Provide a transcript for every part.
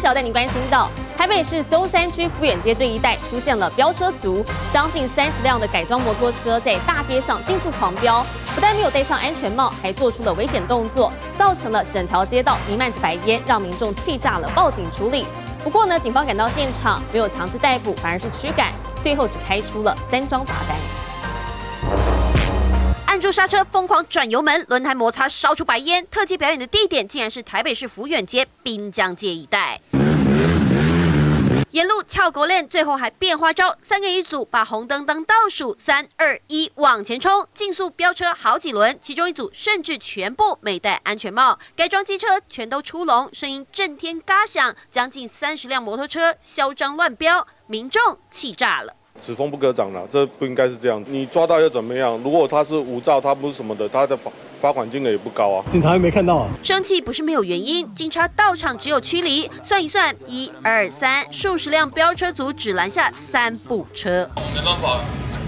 小带您关心到，台北市松山区福远街这一带出现了飙车族，将近三十辆的改装摩托车在大街上竞速狂飙，不但没有戴上安全帽，还做出了危险动作，造成了整条街道弥漫着白烟，让民众气炸了，报警处理。不过呢，警方赶到现场没有强制逮捕，反而是驱赶，最后只开出了三张罚单。按住刹车，疯狂转油门，轮胎摩擦烧出白烟。特技表演的地点竟然是台北市福远街滨江街一带。沿路翘狗链，最后还变花招，三个一组把红灯当倒数，三二一往前冲，竞速飙车好几轮。其中一组甚至全部没戴安全帽，改装机车全都出笼，声音震天嘎响，将近三十辆摩托车嚣张乱飙，民众气炸了。此风不可长了，这不应该是这样。你抓到又怎么样？如果他是无照，他不是什么的，他的罚罚款金额也不高啊。警察又没看到啊。生气不是没有原因，警察到场只有驱离。算一算，一二三，数十辆飙车族只拦下三部车。没办法，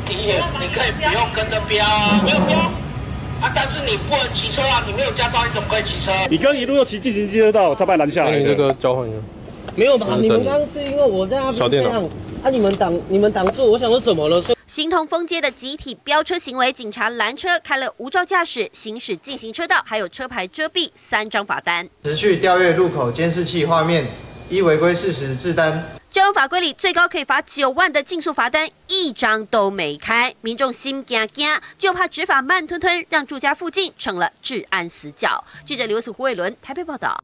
第一，你可以不用跟着飙啊，没有飙啊，但是你不能骑车啊，你没有驾照，你怎么可以骑车？你刚一路又骑进行机车道，才把你拦下来。你这个交换一下。没有吧？你们刚刚是因为我在那边这样。啊！你们挡，你们挡住，我想说怎么了？形同封街的集体飙车行为，警察拦车，开了无照驾驶、行驶进行车道，还有车牌遮蔽三张罚单。持续调阅路口监视器画面，依违规事实制单。交通法规里最高可以罚九万的竞速罚单，一张都没开，民众心惊惊，就怕执法慢吞吞，让住家附近成了治安死角。记者刘子胡伟伦台北报道。